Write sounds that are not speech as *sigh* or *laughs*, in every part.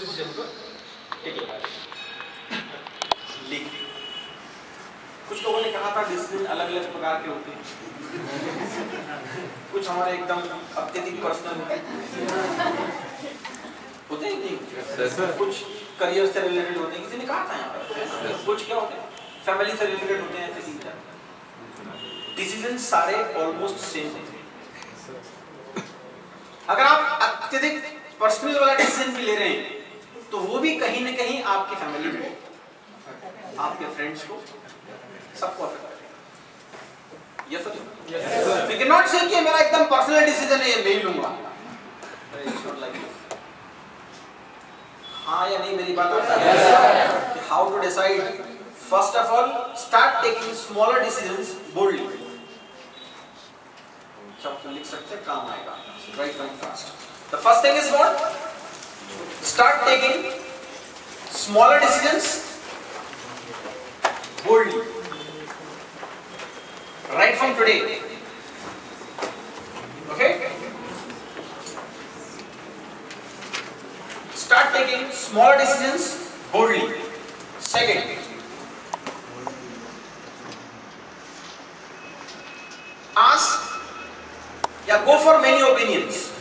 Decision को टिक लगा लिख कुछ लोगों ने कहा था डिसीज़न अलग अलग प्रकार के होते हैं। कुछ हमारे एकदम अत्यधिक पर्सनल होते हैं। होते नहीं कुछ करियर से रिलेटेड होते हैं। किसी ने कहा था यहाँ पर? कुछ क्या होते हैं? फैमिली से रिलेटेड होते हैं ऐसे डिसीज़न सारे ऑलमोस्ट सेम हैं। अगर आप अत्यधिक पर्सनल वाला डिसीज़न भी ले रहे हैं तो वो भी कहीं ना कहीं आपकी फैमिली को आपके फ्रेंड्स को सबको अफेक्ट करेगा yes sir we can not say कि मेरा एकदम पर्सनल डिसीज़न है ये मैं ही लूँगा हाँ या नहीं मेरी बात आप how to decide first of all start taking smaller decisions boldly सब लिख सकते हैं काम आएगा। Right from first the first thing is what start taking smaller decisions boldly. Right from today. Okay? Start taking smaller decisions boldly. Second, ask, yeah, go for many opinions.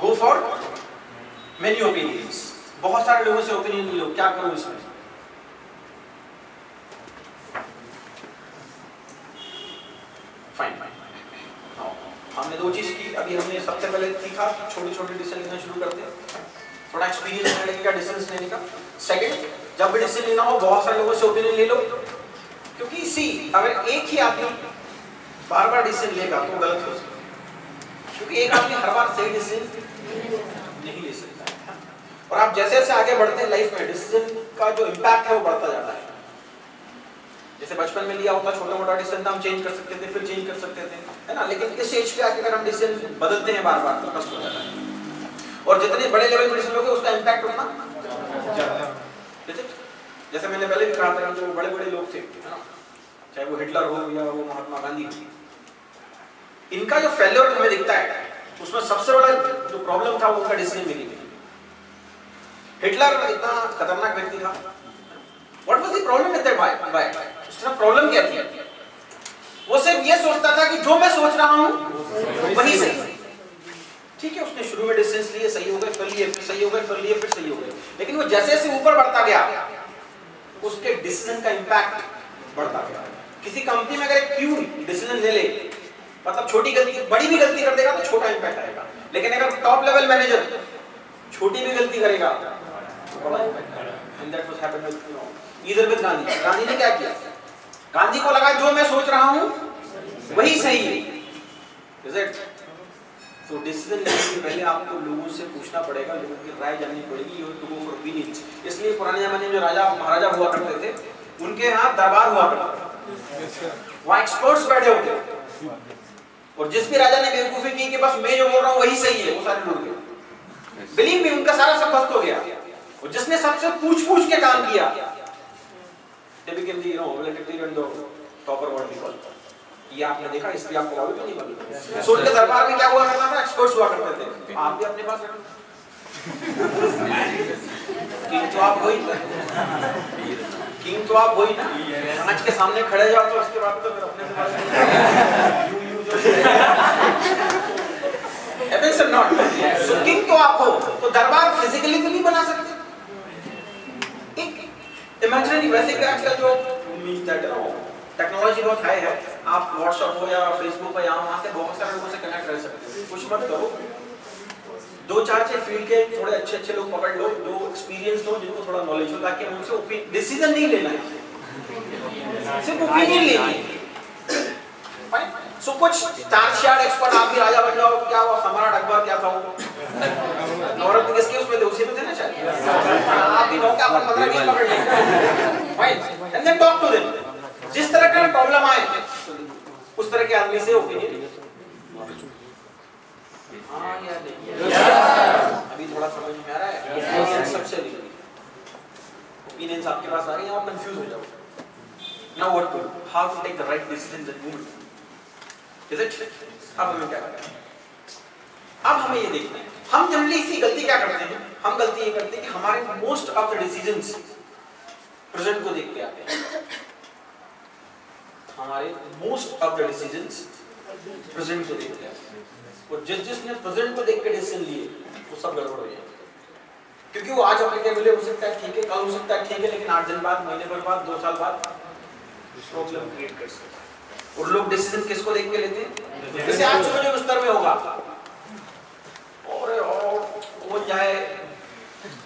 Go for many opinions. बहुत सारे लोगों से opinion लो क्या करूँ इसमें? हमने दो चीज़ की। अभी हमने सबसे पहले सीखा छोटे छोटे डिसीज़न लेना शुरू करते हैं। थोड़ा एक्सपीरियंस लेने का डिसीज़न लेने का। सेकंड जब भी डिसीज़न लेना हो, बहुत सारे लोगों से ओपिनियन ले लो। क्योंकि सी अगर एक ही आदमी बार बार डिसीज़न लेगा तो गलत हो सकता क्योंकि एक आदमी हर बार सही डिसीज़न और आप जैसे जैसे आगे बढ़ते हैं लाइफ में डिसीज़न का जो इम्पैक्ट है वो बढ़ता जाता है। जैसे बचपन में लिया होता छोटा मोटा डिसीज़न था हम चेंज कर सकते थे, फिर चेंज कर सकते थे, है ना? लेकिन इस एज पे आके अगर हम डिसीज़न बदलते हैं बार बार तो कष्ट हो जाता है। और जितने बड़े लेवल पे डिसीज़न लोगे, उसका इम्पैक्ट उतना जैसे मैंने पहले भी कहा था, जो बड़े बड़े लोग थे चाहे वो हिटलर हो या वो महात्मा गांधी हो। इनका जो फेलियर हमें दिखता है, उसमें सबसे बड़ा जो प्रॉब्लम था, वो उनका डिसीज़न मेकिंग हिटलर इतना खतरनाक व्यक्ति था। What was the problem with that why why उसका प्रॉब्लम क्या थी। वो सिर्फ़ ये सोचता था कि जो मैं सोच रहा हूँ, वही सही। ठीक है, उसने शुरू में डिस्टेंस लिए, सही हो गए, फिर लिए, फिर सही हो गए, फिर लिए, फिर सही हो गए। लेकिन वो जैसे जैसे ऊपर बढ़ता गया, उसके डिसीज़न का इंपैक्ट बढ़ता गया। किसी कंपनी में अगर एक प्यून डिसीज़न ले ले मतलब छोटी गलती, बड़ी भी गलती कर देगा तो छोटा इंपैक्ट आएगा। लेकिन अगर टॉप लेवल मैनेजर छोटी भी गलती करेगा was happened with you know इधर विद गांधी गांधी ने क्या किया? गांधी को लगा जो मैं सोच रहा हूँ वही सही है। इज़ इट तो डिसीज़न लेने से पहले आपको लोगों से पूछना पड़ेगा लोगों की राय जाननी पड़ेगी you to go for opinions इसलिए पुराने जमाने में जो राजा महाराजा हुआ करते थे उनके यहाँ दरबार हुआ करता था। वहाँ एक्सपर्ट्स बैठे होते और जिस भी राजा ने बेवकूफ़ी की कि बस मैं जो बोल रहा हूँ वही सही है वो सारे लोग बिलीव मी उनका सारा सब ध्वस्त हो गया। और जिसने सबसे पूछ पूछ के काम किया। And the topper what ये आपने देखा इसलिए आपको मालूम नहीं मालूम। के दरबार में क्या हुआ करता था? एक्सपर्ट्स हुआ करते थे। आप भी अपने पास किंग तो आप हो किंग तो आप ना। के सामने खड़े जाओ तो उसके बाद तो फिर अपने से एविडेंस नॉट सो किंग तो आप हो। तो दरबार फिजिकली तो नहीं बना सकते। इमेजिनरी वैसे भी आजकल जो टेक्नोलॉजी बहुत हाई है। आप व्हाट्सएप हो या फेसबुक हो या वहाँ से बहुत सारे लोगों से कनेक्ट रह सकते हो। कुछ मत करो। दो चार छह फ़ील्ड के थोड़े अच्छे अच्छे लोग पकड़ लो, जो एक्सपीरियंस हो, जिनको थोड़ा नॉलेज हो, ताकि उनसे डिसीज़न नहीं लेना है। सिर्फ़ ओपिनियन लेना है सो कुछ चार चार एक्सपर्ट आप भी राजा बन जाओ क्या हुआ सम्राट अकबर क्या था वो? और किसके उसमें उसी में थे ना शायद? आप भी नौका पर पंद्रह बीस पकड़ लेंगे fine and then talk to them जिस तरह का प्रॉब्लम आए उस तरह के आदमी से ओपिनियन हाँ यार देखिए अभी थोड़ा समझ में आ रहा है। सबसे ओपिनियंस आपके पास आ गए आप कंफ्यूज हो जाओ। Now what to how to take the right decisions at moment is it अब हमें क्या करना अब हमें ये देखना है, हम जनरली इसी गलती क्या करते हैं? हम गलती ये करते हैं कि हमारे most of the decisions present को देख के आते हैं। हमारे most of the decisions present को देख के आते हैं। और जिस जिसने प्रेजेंट को देख के डिसीज़न लिए, वो सब गड़बड़ हो जाए क्योंकि वो आज अप्लीकेबल हो सकता है ठीक है, कल हो सकता है ठीक है, लेकिन आठ दिन बाद, महीने भर बाद, दो साल बाद प्रॉब्लम क्रिएट कर सकता है। और लोग डिसीज़न किसको देख के लेते हैं? जैसे आज सुबह जो बिस्तर में होगा। और वो जाए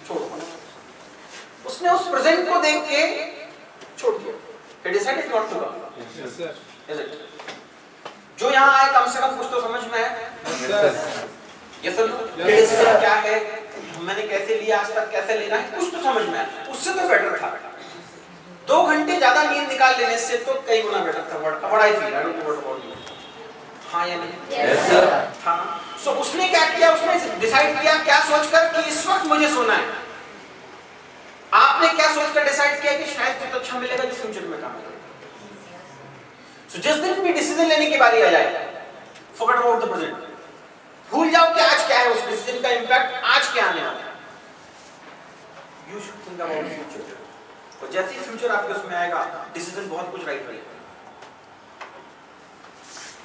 छोड़ो उसने उस प्रेजेंट को देख के छोड़ दिया। He decided not to come. Is it? जो यहाँ आए कम से कम कुछ तो समझ में है ये सब डिसीज़न क्या है? मैंने कैसे लिया आज तक कैसे लेना है? कुछ तो समझ में आया उससे तो बेटर था। दो घंटे ज़्यादा नींद निकाल लेने से तो कई गुना बेटर था what what I feel I don't know what about you हाँ या नहीं? यस सर हाँ। सो उसने क्या किया? उसने डिसाइड किया क्या सोचकर कि इस वक्त मुझे सोना है? आपने क्या सोचकर डिसाइड किया कि शायद कुछ अच्छा मिलेगा जो फ्यूचर में काम करेगा सो जिस दिन भी डिसीज़न लेने की बारी आ जाए फॉरगेट अबाउट द प्रेजेंट भूल जाओ कि आज क्या है उस डिसीज़न का इंपैक्ट आज क्या आने वाला है। You should think about future और जैसे ही फ्यूचर आपके उसमें आएगा डिसीज़न बहुत कुछ राइट करेगा।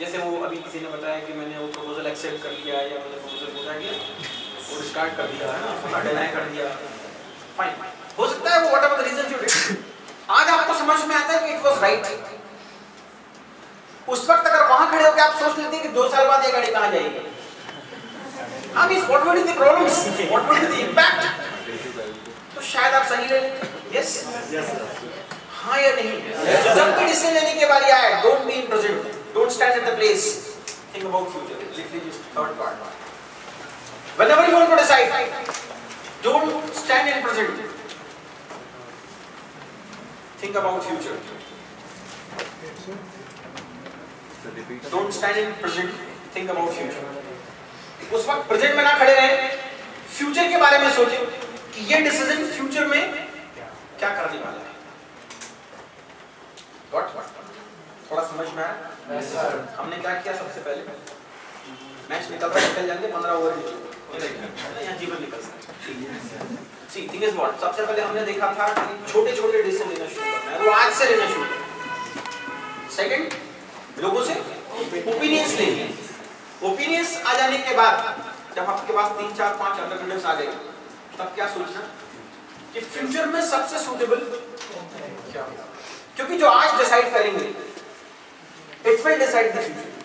जैसे वो अभी किसी ने बताया कि मैंने वो प्रपोजल एक्सेप्ट कर लिया या मैंने प्रपोजल पूरा किया और स्टार्ट कर दिया है ना? उसका डिनाई कर दिया। फाइन हो सकता है वो whatever the reason you did आज आपको समझ में आता है कि इट वाज राइट उस वक्त अगर वहाँ खड़े होकर आप सोच लेते कि दो साल बाद ये गाड़ी कहाँ जाएगी। हाँ means what would be the problems what would be the impact तो शायद आप सही ले यस हाँ या नहीं। जब भी don't in present don't stand at place think about future whenever you want to decide, don't stand in present think about future. Don't stand in present think about future. उस वक्त प्रेजेंट में ना खड़े रहे. फ्यूचर के बारे में सोचें कि ये डिसीज़न फ्यूचर में क्या करने वाला है? Got what? थोड़ा समझ में आया? हमने क्या किया सबसे पहले? मैच निकल रहा निकल जाएँगे पंद्रह ओवर यहाँ जीवन निकल सकता सी थिंग इज़ व्हाट सबसे पहले हमने देखा था कि छोटे छोटे डिसीज़न लेना शुरू करना है वो आज से लेना शुरू करना सेकंड लोगों से ओपिनियंस लेंगे ओपिनियंस आ जाने के बाद जब आपके पास तीन चार पाँच अल्टरनेटिव्स आ गए तब क्या सोचना? कि फ्यूचर में सबसे सूटेबल क्या क्योंकि जो आज डिसाइड करेंगे it will decide the future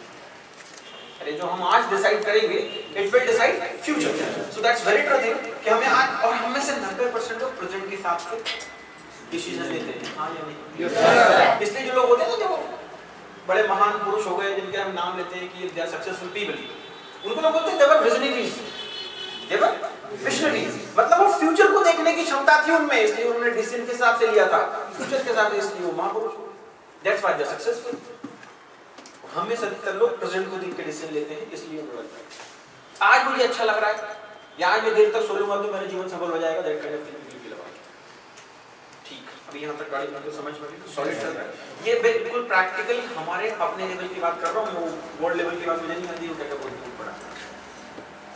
अरे जो हम आज डिसाइड करेंगे it will decide future so that's very true thing कि हमें आज और हम में से 90% लोग प्रेजेंट के हिसाब से डिसीज़न लेते हैं। हाँ या नहीं? इसलिए जो लोग होते हैं ना जो बड़े महान पुरुष हो गए जिनके हम नाम लेते हैं कि दे आर सक्सेसफुल पीपल उनको लोग बोलते हैं देवर विजनरीज देवर विजनरीज मतलब वो फ्यूचर को देखने की क्षमता थी उनमें, इसलिए उन्होंने डिसीज़न के हिसाब से लिया था। फ्यूचर के हिसाब से इसलिए वो महापुरुष दैट्स व्हाई दे सक्सेसफुल हमें अधिकतर लोग प्रेजेंट को देख के डिसीज़न लेते हैं, इसलिए वो गलत है आज मुझे अच्छा लग रहा है। या आज मैं देर तक सो लूँगा तो मेरा जीवन सफल हो जाएगा दैट काइंड ऑफ़ विल ठीक, अभी यहाँ तक गाड़ी में तो समझ में भी सॉलिड चल रहा है ये बिल्कुल प्रैक्टिकल हमारे अपने लेवल की बात कर रहा हूँ वर्ल्ड लेवल की बात मुझे नहीं आती क्या बोलती हूँ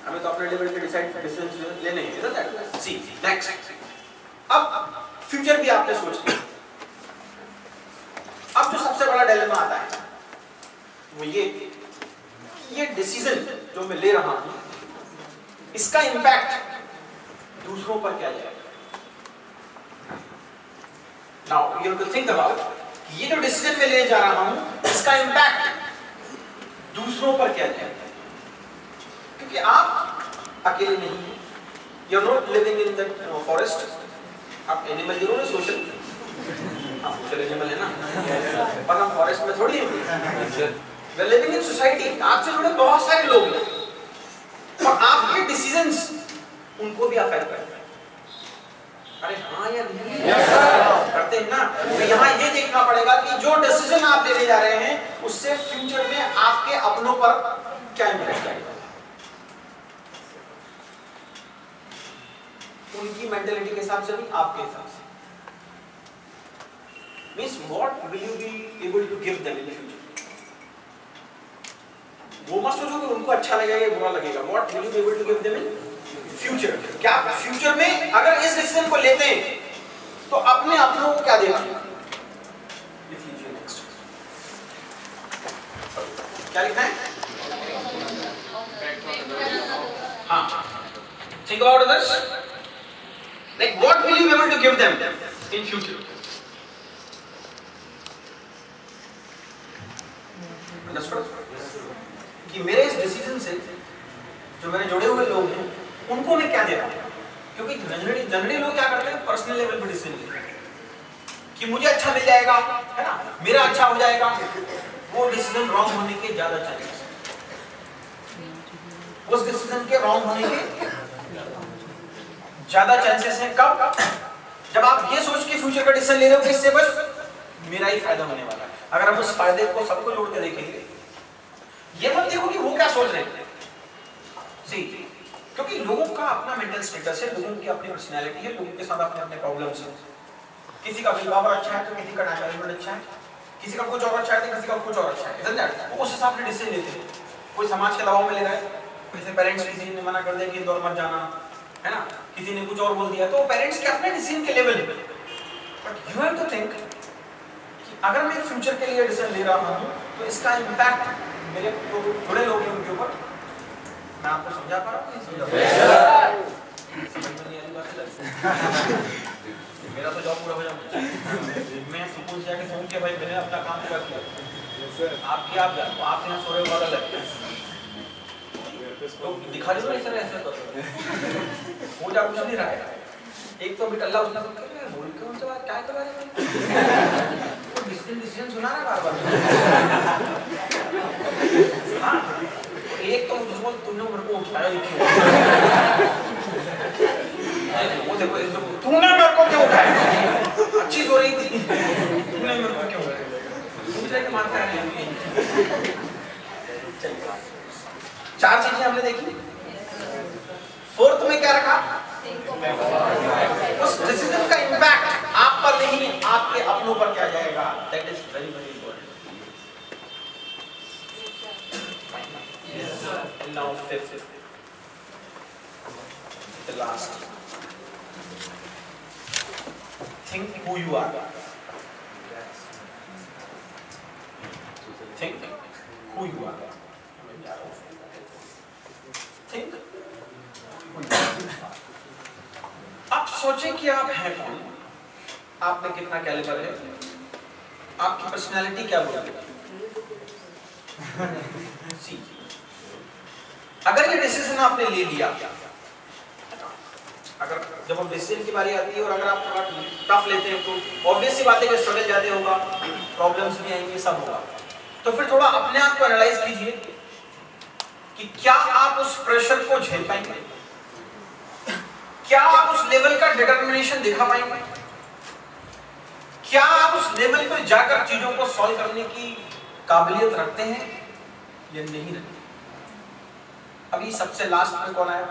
हमें तो अपने लेवल पे डिसाइड डिसीज़न लेने हैं सी नेक्स्ट फ्यूचर भी आपने सोच लिया। अब जो सबसे बड़ा डिलेमा आता है, वो ये ये डिसीज़न जो मैं ले रहा हूँ, इसका इंपैक्ट दूसरों पर क्या जाएगा? Now you to think about ये जो डिसीज़न मैं लेने जा रहा हूँ, इसका इंपैक्ट दूसरों पर क्या जाएगा? क्योंकि आप अकेले नहीं हैं। You not living in that forest आप एनिमल ज़रूर है सोशल आप सोशल एनिमल है ना? पर हम फॉरेस्ट में थोड़ी हैं। वे लिविंग इन सोसाइटी आपसे जुड़े बहुत सारे लोग हैं। और आपके डिसीजंस उनको भी अफेक्ट करते हैं। अरे हाँ या नहीं? करते हैं ना। तो यहाँ ये देखना पड़ेगा कि जो डिसीज़न आप लेने जा रहे हैं उससे फ्यूचर में आपके अपनों पर क्या इम्पैक्ट आएगा उनकी मेंटेलिटी के हिसाब से नहीं आपके हिसाब से। Means what will you be able to give them in future वो मत सोचो कि उनको अच्छा लगेगा या बुरा लगेगा। What will you be able to give them in future क्या फ्यूचर में अगर इस डिसीज़न को लेते हैं तो अपने अपनों को क्या देना? क्या लिखना है? हाँ। Think about this like, what will you be able to give them in future? कि मेरे इस डिसीज़न से जो मेरे जुड़े हुए लोग हैं, उनको मैं क्या दे रहा हूँ? क्योंकि जनरली जनरली लोग क्या करते हैं? पर्सनल लेवल पे डिसीज़न लेते हैं। कि मुझे अच्छा मिल जाएगा, है ना? मेरा अच्छा हो जाएगा। वो डिसीज़न रॉन्ग होने के ज़्यादा चांसेस उस डिसीज़न के रॉन्ग होने के ज़्यादा चांसेस हैं कब जब आप ये सोच के फ्यूचर का डिसीज़न ले रहे हो कि इससे बस मेरा ही फ़ायदा होने वाला है। अगर हम उस फ़ायदे को सबको जोड़ के देखेंगे, ये मत देखो कि वो क्या सोच रहे हैं। क्योंकि लोगों का अपना मेंटल स्टेटस है, लोगों की अपनी पर्सनालिटी है, लोगों के साथ अपने अपने प्रॉब्लम्स हैं। किसी का विल पावर अच्छा है तो किसी का नेचुरल अच्छा है। किसी का कुछ और अच्छा है तो किसी का कुछ और अच्छा है। वो उस हिसाब से डिसीज़न लेते हैं। कोई समाज के दबाव में ले रहा है जैसे पेरेंट्स किसी ने मना कर दिया कि इंदौर मत जाना। है ना? किसी ने कुछ और बोल दिया तो पेरेंट्स के अपने डिसीज़न के लेवल है। But you have to think कि अगर मैं फ्यूचर के लिए डिसीज़न ले रहा हूँ तो इसका इंपैक्ट मेरे जो जुड़े लोग हैं उनके ऊपर मैं आपको समझा पा रहा हूँ मेरा तो जॉब पूरा हो जाऊँगा मैं सुकून से आके सोच के भाई मैंने अपना काम पूरा किया। आपकी आप आप यहाँ सो रहे हो लग तो दिखा दो ऐसा ऐसा कर हो जा कुछ नहीं *laughs* रहा है एक तो बिटल्ला उसने तो कर रहा बोल के उनसे बात क्या कर रहा है? *laughs* डिसीज़न डिसीज़न सुना रहा बार बार हाँ एक तो उसको तुमने मेरे को उठाया ही क्यों वो देखो इसको तूने मेरे को क्यों उठाया अच्छी सो रही थी तूने मेरे को क्यों उठाया दूसरे के मानता है चार चीज़ें हमने देखी? फोर्थ में क्या रखा? उस डिसीज़न का इंपैक्ट आप पर नहीं आपके अपनों पर क्या जाएगा? That is very very important now fifth the last. Think who you are. Think who you are. Think? आप सोचें कि आप हैं कौन? आप में कितना कैलिबर है? आपकी पर्सनालिटी क्या बोलती सी। अगर ये डिसीज़न आपने ले लिया, अगर जब हम डिसीज़न की बारी आती है और अगर आप थोड़ा टफ लेते हैं तो ऑब्वियस सी बात है कि स्ट्रगल ज़्यादा होगा प्रॉब्लम्स भी आएँगे, सब होगा। तो फिर थोड़ा अपने आप को एनालाइज कीजिए। कि क्या आप उस प्रेशर को झेल पाएँगे? क्या आप उस लेवल का डिटर्मिनेशन दिखा पाएँगे? क्या आप उस लेवल पर जाकर चीज़ों को सॉल्व करने की काबिलियत रखते हैं या नहीं रखते? अभी सबसे लास्ट में कौन आया?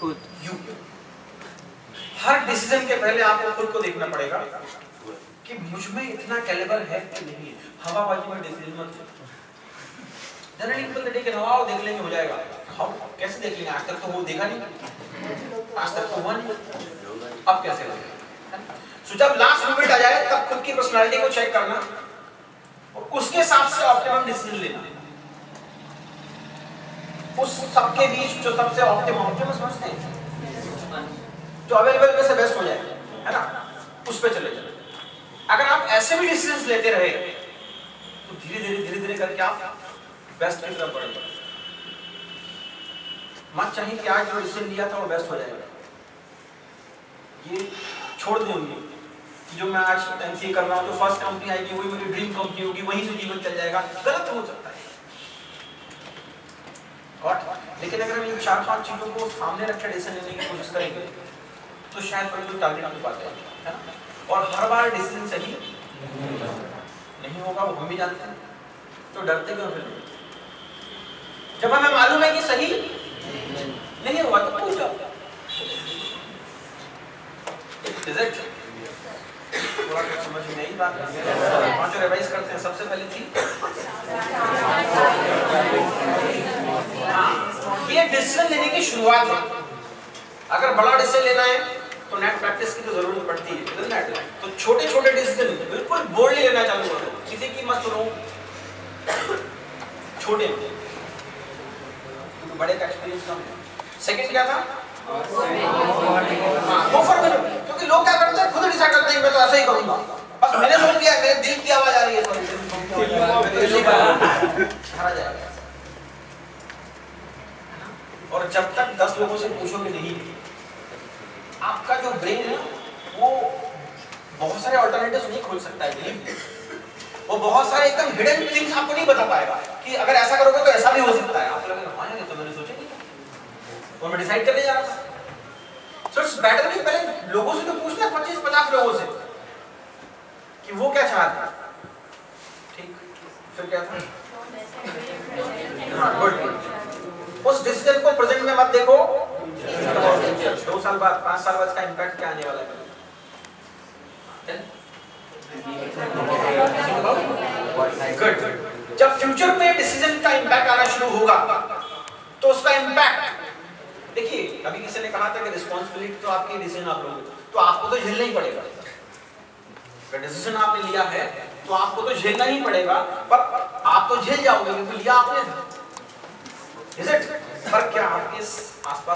खुद। यू हर डिसीज़न के पहले आपको खुद को देखना पड़ेगा। कि मुझमें इतना कैलिबर है कि नहीं? हवाबाजी में डिसीज़न मत जनरली पीपल टेक एन हवा देख लेंगे, हो जाएगा। हम कैसे देख लेंगे? आज तक तो वो देखा नहीं। आज तक तो नहीं। अब कैसे लगेगा सो जब लास्ट मोमेंट आ जाए, तब खुद की पर्सनालिटी को चेक करना और उसके हिसाब से ऑप्टिमम डिसीज़न लेना। उस सबके बीच जो सबसे ऑप्टिमम ऑप्टिमम समझते हैं? जो अवेलेबल में से बेस्ट हो जाए, है ना? उस पे चले चले अगर आप ऐसे भी डिसीजंस लेते रहे तो धीरे धीरे धीरे धीरे करके आप बेस्ट की तरफ़ बढ़ेंगे मत चाहिए कि आज जो डिसीज़न लिया था वो बेस्ट हो जाएगा। ये छोड़ देंगे कि जो मैं आज एमसीए कर रहा हूँ, जो फ़र्स्ट कंपनी आएगी, वही मेरी ड्रीम कंपनी होगी, वहीं से जीवन चल जाएगा। गलत हो सकता है। और लेकिन अगर हम इन चार पाँच चीज़ों को सामने रखे डिसीज़न लेने की कोशिश करेंगे तो शायद कोई कोई टारगेट नहीं पाते है ना? और हर बार डिसीज़न सही? नहीं होगा वो हम भी जानते हैं। तो डरते क्यों फिर? जब हमें मालूम है कि सही नहीं हुआ तो पूछो Is थोड़ा कुछ समझ में नहीं बात। पाँचों रिवाइज करते हैं। सबसे पहले थी। हाँ, ये डिसीज़न लेने की शुरुआत है। अगर बड़ा डिसीज़न लेना है तो नेट प्रैक्टिस की तो ज़रूरत पड़ती है तो छोटे छोटे डिसीज़न बिल्कुल बोल्डली लेना चालू करो किसी की मत सुनो। छोटे। क्योंकि बड़े का एक्सपीरियंस कम है। सेकंड क्या था? हाँ, go for क्योंकि लोग क्या करते हैं खुद डिसाइड करते हैं मैं तो ऐसा ही करूँगा। बस मैंने सोच लिया मेरे दिल की आवाज़ आ रही है सॉरी तो हारा जाएगा। और जब तक दस लोगों से पूछोगे नहीं आपका जो ब्रेन है वो बहुत सारे ऑल्टरनेटिव्स नहीं खोल सकता है वो बहुत सारे एकदम हिडन थिंग्स आपको नहीं बता पाएगा कि अगर ऐसा करोगे तो ऐसा भी हो सकता है। आप लगेगा हाँ यार तो मैंने सोचा नहीं और मैं डिसाइड करने जा रहा था। सो इट्स बेटर कि पहले लोगों से तो पूछना 25 50 लोगों से कि वो क्या चाहते हैं। ठीक? फिर क्या था? हाँ गुड उस डिसीज़न को प्रेजेंट में मत देखो। साल बाद, पाँच साल बाद इसका इम्पैक्ट क्या आने वाला है? गुड जब फ्यूचर में डिसीज़न का इम्पैक्ट आना शुरू होगा तो उसका इम्पैक्ट देखिए अभी किसी ने कहा था कि रिस्पॉन्सिबिलिटी तो आपकी डिसीज़न आप लोग तो आपको तो झेलना ही पड़ेगा। अगर डिसीज़न आपने लिया है तो आपको तो झेलना ही पड़ेगा, पर आप तो झेल जाओगे, क्योंकि लिया आपने। पर क्या आपके आसपास